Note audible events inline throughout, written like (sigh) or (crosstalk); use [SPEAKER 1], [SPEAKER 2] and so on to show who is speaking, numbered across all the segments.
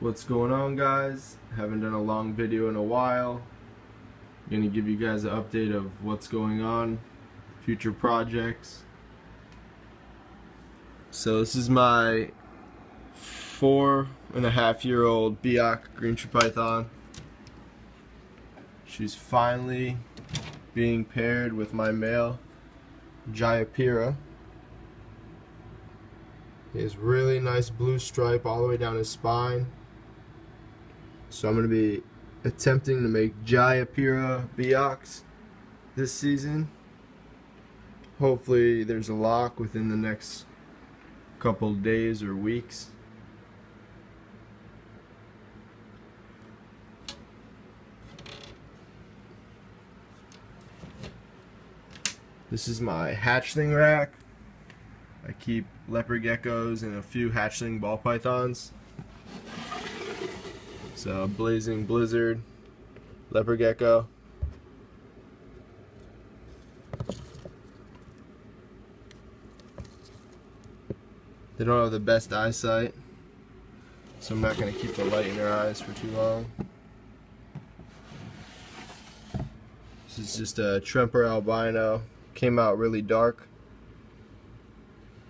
[SPEAKER 1] What's going on guys? Haven't done a long video in a while. I'm gonna give you guys an update of what's going on, future projects. So this is my four and a half year old Biak green tree python. She's finally being paired with my male Jayapura. He has really nice blue stripe all the way down his spine. So I'm going to be attempting to make Jayapura Biaks this season. Hopefully there's a lock within the next couple days or weeks. This is my hatchling rack. I keep leopard geckos and a few hatchling ball pythons. So blazing blizzard, leopard gecko. They don't have the best eyesight, so I'm not going to keep the light in their eyes for too long. This is just a Tremper albino came out really dark.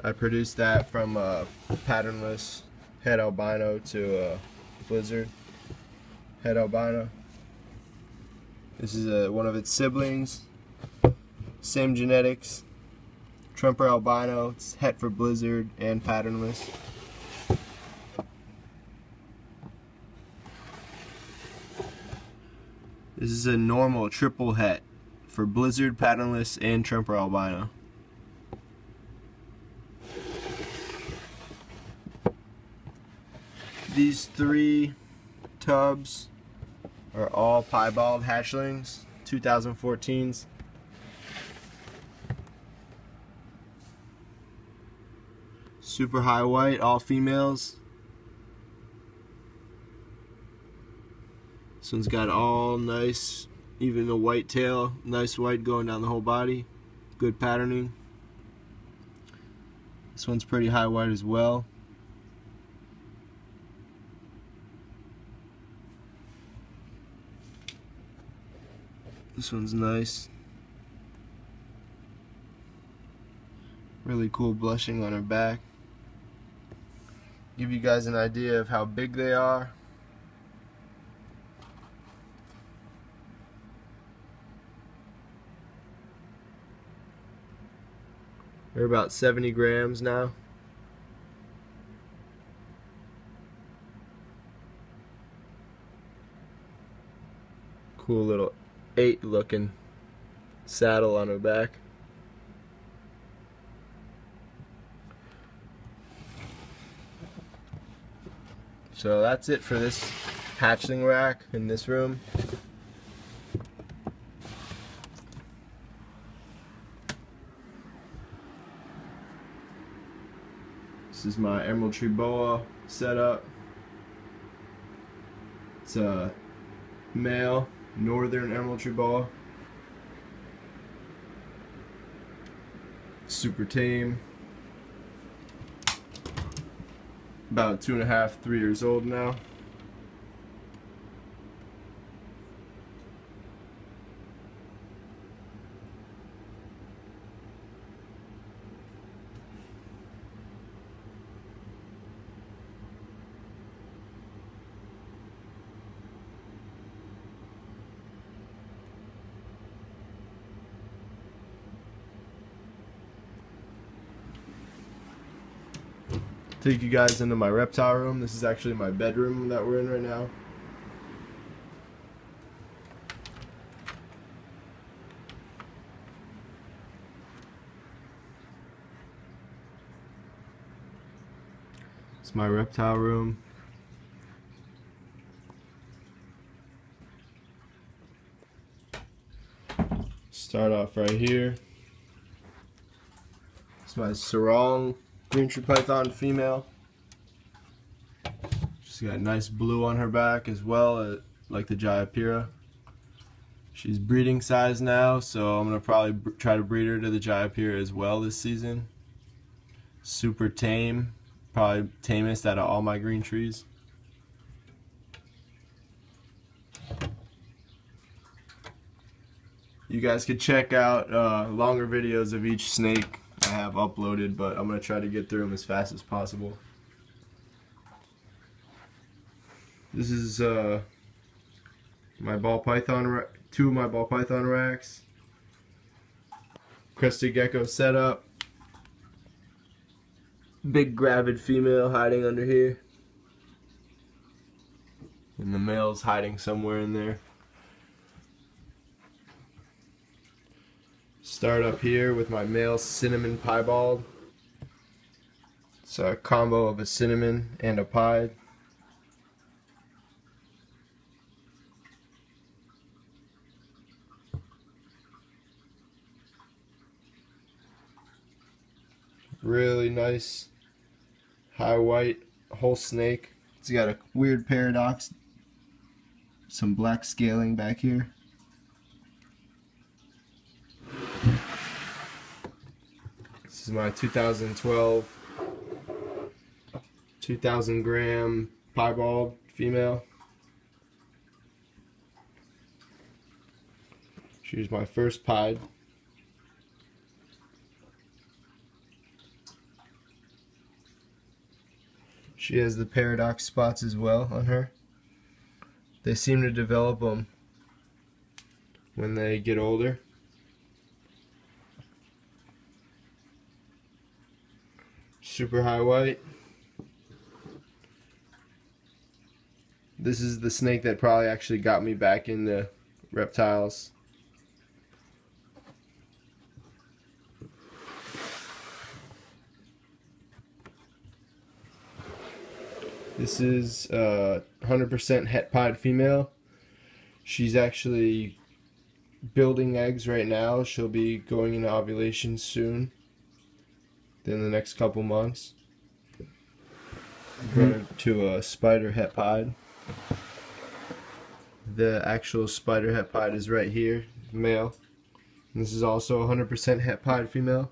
[SPEAKER 1] I produced that from a patternless het albino to a blizzard het albino. This is a, one of its siblings. Same genetics. Tremper albino. It's het for blizzard and patternless. This is a normal triple het for Blizzard, Patternless, and Tremper Albino. These three tubs are all piebald hatchlings, 2014s. Super high white, all females. This one's got all nice even the white tail, nice white going down the whole body, good patterning. This one's pretty high white as well. This one's nice. Really cool blushing on her back. Give you guys an idea of how big they are. They're about 70 grams now. Cool little eight looking saddle on her back. So that's it for this hatchling rack in this room. This is my Emerald Tree Boa setup. It's a male northern Emerald Tree Boa. Super tame. About two and a half, three years old now. Take you guys into my reptile room. This is actually my bedroom that we're in right now. It's my reptile room. Start off right here. It's my Sorong Green tree python female. She's got nice blue on her back as well, uh, like the Jayapura. She's breeding size now, so I'm going to probably try to breed her to the Jayapura as well this season. Super tame, probably tamest out of all my green trees. You guys could check out uh, longer videos of each snake I have uploaded, but I'm going to try to get through them as fast as possible. This is uh, my ball python, two of my ball python racks. Crested gecko setup. Big gravid female hiding under here. And the male's hiding somewhere in there. Start up here with my male cinnamon piebald. It's a combo of a cinnamon and a pie. Really nice high white whole snake. It's got a weird paradox. Some black scaling back here. Is my 2012 2000 gram piebald female. She's my first pied. She has the paradox spots as well on her. They seem to develop them when they get older. Super high white. This is the snake that probably actually got me back into reptiles. This is 100% uh, het pied female. She's actually building eggs right now. She'll be going into ovulation soon in the next couple months. Her to a spider het pied. The actual spider het pied is right here, male. And this is also 100% het pied female.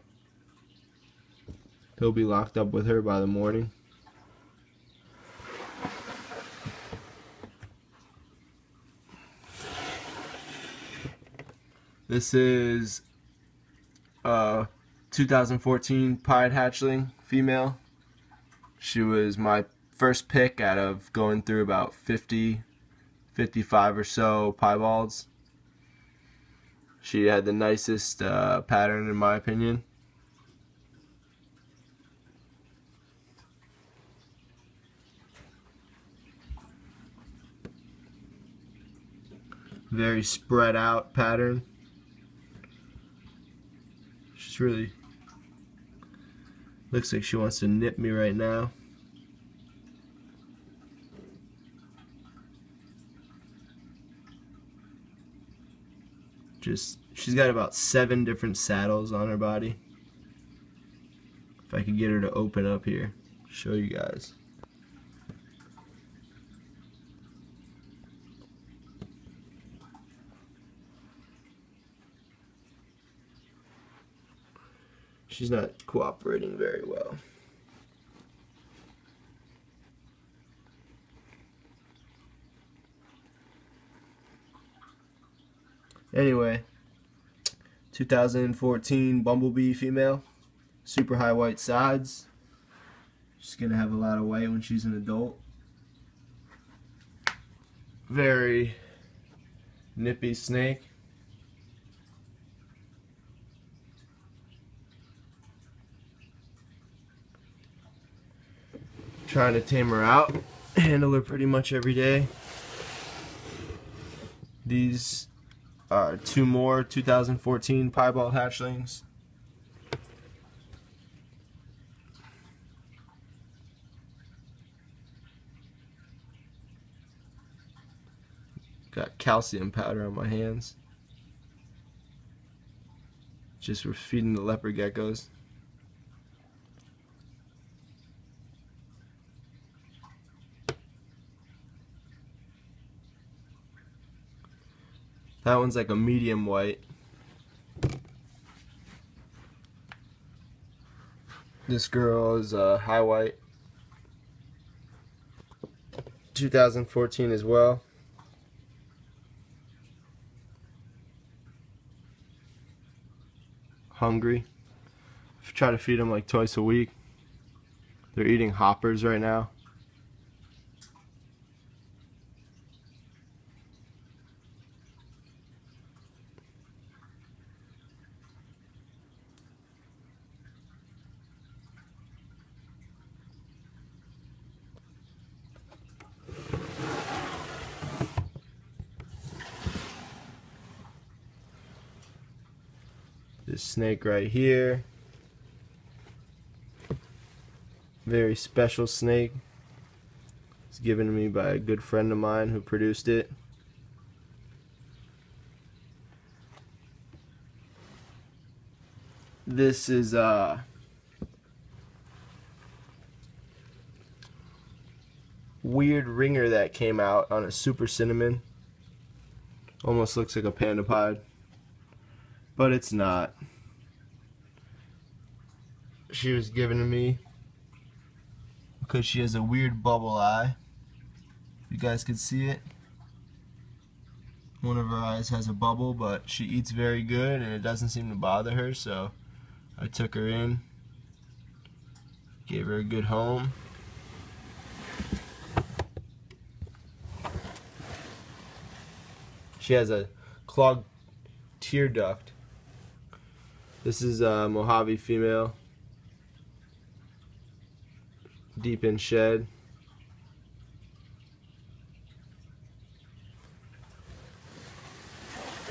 [SPEAKER 1] He'll be locked up with her by the morning. This is uh, 2014 Pied Hatchling female. She was my first pick out of going through about 50, 55 or so piebalds. She had the nicest uh, pattern in my opinion. Very spread out pattern. She's really Looks like she wants to nip me right now. Just, she's got about seven different saddles on her body. If I could get her to open up here, show you guys. She's not cooperating very well. Anyway, 2014 Bumblebee female, super high white sides. She's gonna have a lot of white when she's an adult. Very nippy snake. Trying to tame her out. (clears throat) Handle her pretty much every day. These are two more 2014 piebald hatchlings. Got calcium powder on my hands. Just for feeding the leopard geckos. That one's like a medium white. This girl is a uh, high white. 2014 as well. hungry. I try to feed them like twice a week. They're eating hoppers right now. This snake right here. Very special snake. It's given to me by a good friend of mine who produced it. This is uh weird ringer that came out on a super cinnamon. Almost looks like a panda pied but it's not. She was given to me because she has a weird bubble eye. You guys can see it. One of her eyes has a bubble, but she eats very good and it doesn't seem to bother her, so I took her in, gave her a good home. She has a clogged tear duct this is a Mojave female. Deep in shed.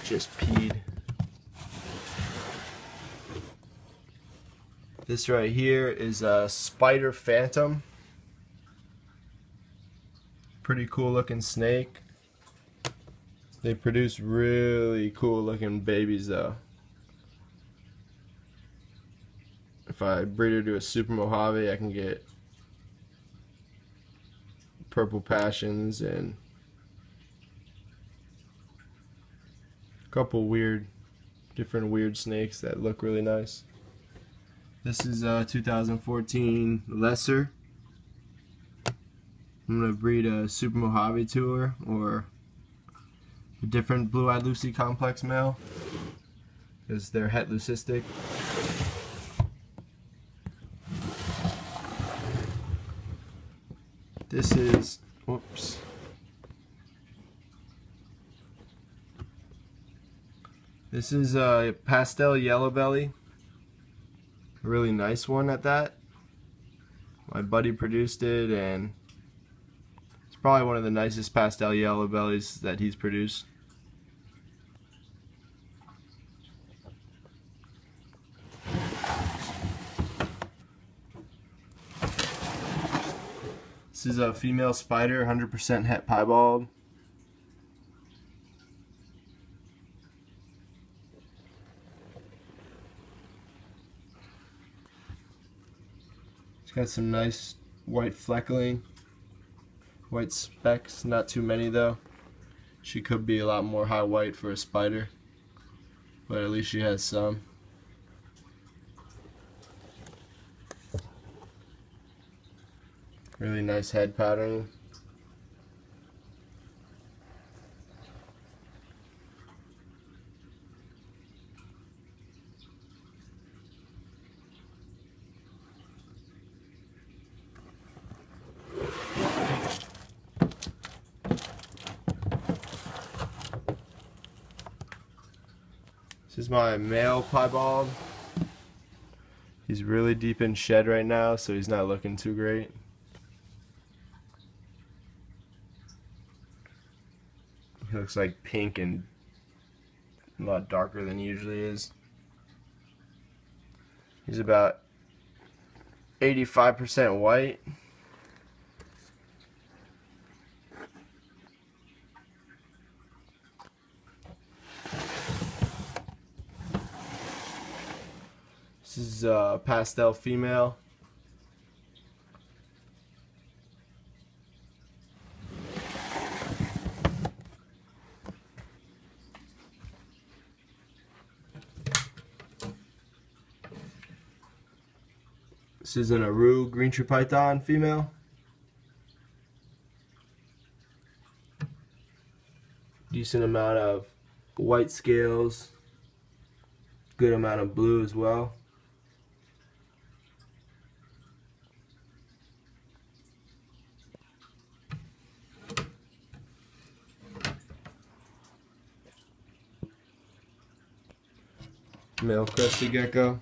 [SPEAKER 1] Just peed. This right here is a spider phantom. Pretty cool looking snake. They produce really cool looking babies though. If I breed her to a Super Mojave, I can get Purple Passions and a couple weird, different weird snakes that look really nice. This is uh, a 2014 Lesser. I'm going to breed a Super Mojave to her or a different Blue-Eyed Lucy complex male because they're het leucistic. This is, whoops. This is a pastel yellow belly. A really nice one at that. My buddy produced it and it's probably one of the nicest pastel yellow bellies that he's produced. This is a female spider, 100% het piebald. It's got some nice white fleckling, white specks, not too many though. She could be a lot more high white for a spider, but at least she has some. Really nice head pattern. This is my male piebald. He's really deep in shed right now, so he's not looking too great. Looks like pink and a lot darker than he usually is. He's about 85% white. This is a pastel female. This is an Aru green tree python female. Decent amount of white scales. Good amount of blue as well. Male crested gecko.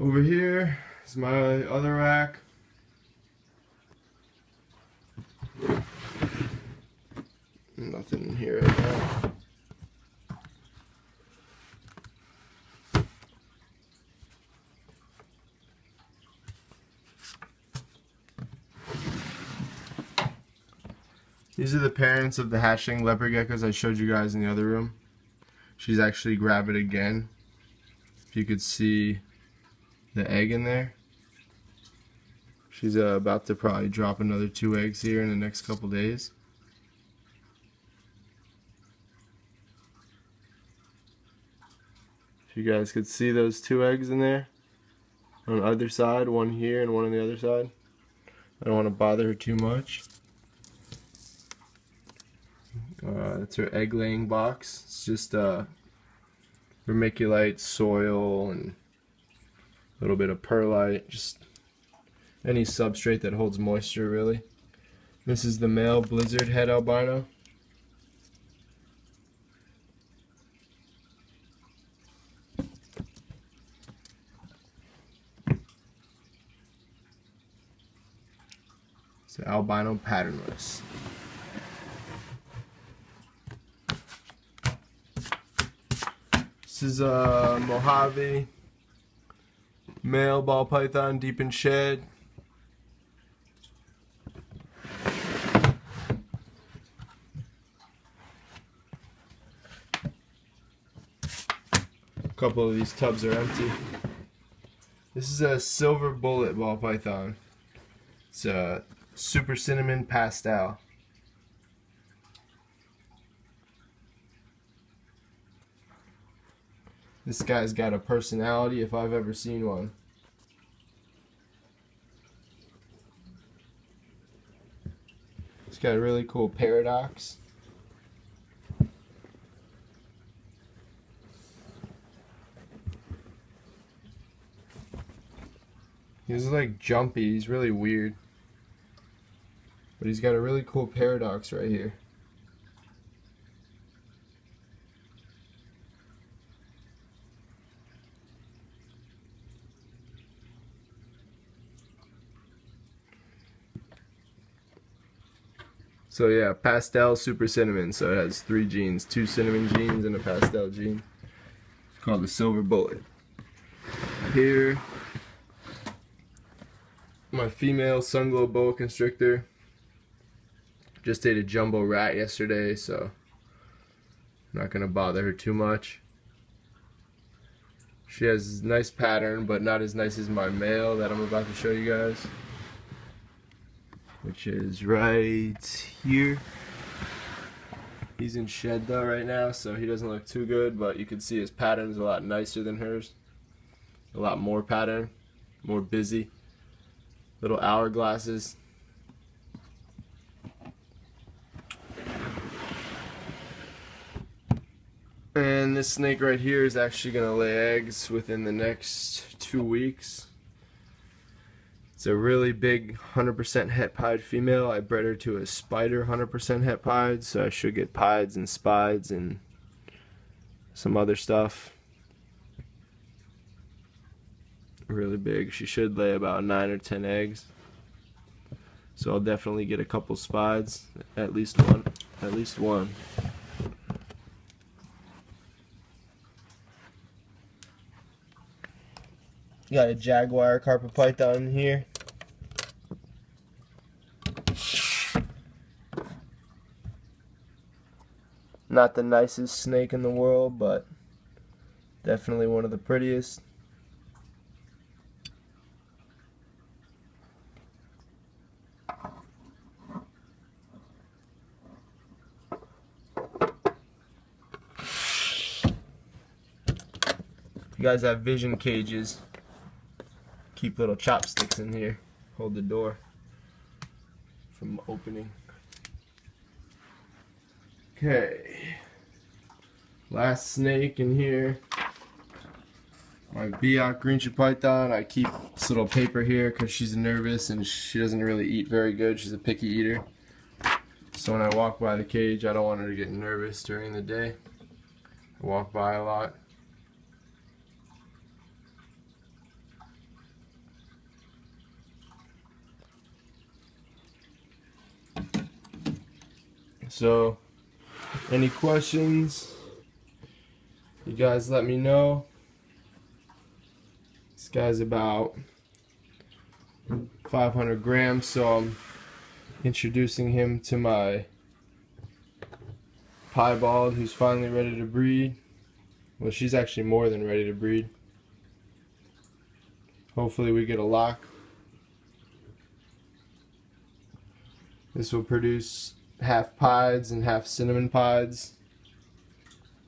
[SPEAKER 1] Over here is my other rack. Nothing in here. These are the parents of the hatchling leopard geckos I showed you guys in the other room. She's actually gravid again. If you could see the egg in there. She's uh, about to probably drop another two eggs here in the next couple days. If you guys could see those two eggs in there on either side, one here and one on the other side. I don't want to bother her too much. Uh, that's her egg laying box. It's just uh, vermiculite, soil, and a little bit of perlite, just any substrate that holds moisture really. This is the male blizzard het albino. It's an albino patternless. This is a uh, Mojave Male ball python deep in shed. A couple of these tubs are empty. This is a silver bullet ball python. It's a super cinnamon pastel. This guy's got a personality if I've ever seen one. He's got a really cool paradox. He's like jumpy, he's really weird. But he's got a really cool paradox right here. So yeah, pastel super cinnamon. So it has three genes, two cinnamon genes and a pastel gene. It's called the silver bullet. Here, my female sunglow boa constrictor. Just ate a jumbo rat yesterday, so I'm not gonna bother her too much. She has nice pattern, but not as nice as my male that I'm about to show you guys which is right here. He's in shed though right now, so he doesn't look too good, but you can see his pattern is a lot nicer than hers. A lot more pattern, more busy. Little hourglasses. And this snake right here is actually going to lay eggs within the next two weeks. It's a really big 100% het pied female. I bred her to a spider 100% het pied, so I should get pieds and spides and some other stuff. Really big. She should lay about 9 or 10 eggs. So I'll definitely get a couple spides, at least one, at least one. Got a jaguar carpet python here. Not the nicest snake in the world, but Definitely one of the prettiest. You guys have vision cages. Keep little chopsticks in here. Hold the door from opening. Okay. Last snake in here. My Biak Green Tree Python. I keep this little paper here because she's nervous and she doesn't really eat very good. She's a picky eater. So when I walk by the cage, I don't want her to get nervous during the day. I walk by a lot. So, any questions? You guys let me know. This guy's about 500 grams, so I'm introducing him to my piebald who's finally ready to breed. Well, she's actually more than ready to breed. Hopefully we get a lock. This will produce half pods and half cinnamon pods.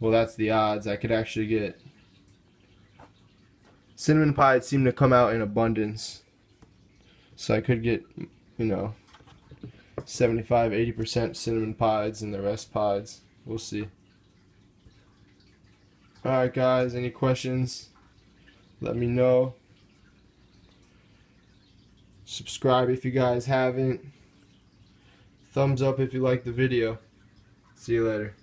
[SPEAKER 1] Well, that's the odds. I could actually get cinnamon pods seem to come out in abundance. So I could get, you know, 75 80% cinnamon pods and the rest pods. We'll see. Alright, guys, any questions? Let me know. Subscribe if you guys haven't. Thumbs up if you like the video. See you later.